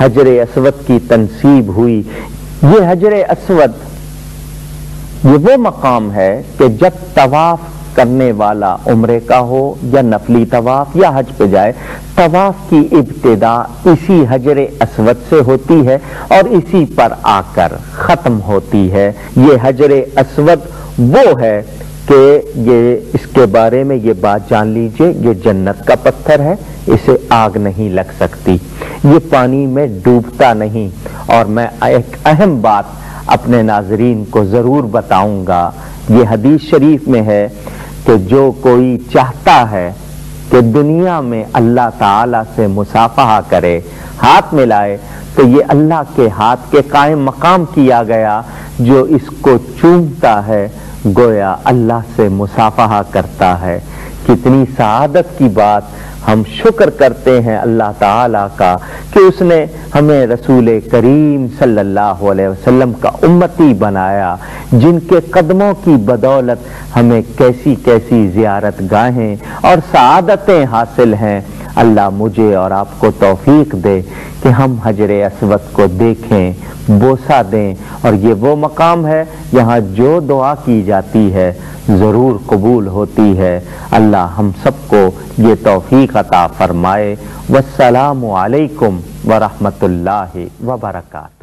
حجر اسود کی تنصیب ہوئی۔ یہ حجر اسود، یہ وہ مقام ہے کہ جب طواف کرنے والا عمرے کا ہو یا نفلی طواف یا حج پہ جائے، طواف کی ابتدا اسی حجر اسود سے ہوتی ہے اور اسی پر آ کر ختم ہوتی ہے۔ یہ حجر اسود وہ ہے کہ یہ اس کے بارے میں یہ بات جان لیجیے، یہ جنت کا پتھر ہے، اسے آگ نہیں لگ سکتی۔ یہ پانی میں ڈوبتا نہیں۔ اور میں ایک اہم بات اپنے ناظرین کو ضرور بتاؤں گا۔ یہ حدیث شریف میں ہے کہ جو کوئی چاہتا ہے کہ دنیا میں اللہ تعالی سے مسافہ کرے، ہاتھ ملائے، تو یہ اللہ کے ہاتھ کے قائم مقام کیا گیا، جو اس کو چومتا ہے۔ گویا اللہ سے مسافہ کرتا ہے۔ کتنی سعادت کی بات ہم شکر کرتے ہیں اللہ تعالیٰ کا کہ اس نے ہمیں رسول کریم صلی اللہ علیہ وسلم کا امتی بنایا، جن کے قدموں کی بدولت ہمیں کیسی کیسی زیارت گاہیں اور سعادتیں حاصل ہیں۔ اللہ مجھے اور آپ کو توفیق دے کہ ہم حجر اسود کو دیکھیں، بوسہ دیں۔ اور یہ وہ مقام ہے یہاں جو دعا کی جاتی ہے ضرور قبول ہوتی ہے۔ اللہ ہم سب کو یہ توفیق عطا فرمائے۔ والسلام علیکم ورحمت اللہ وبرکاتہ۔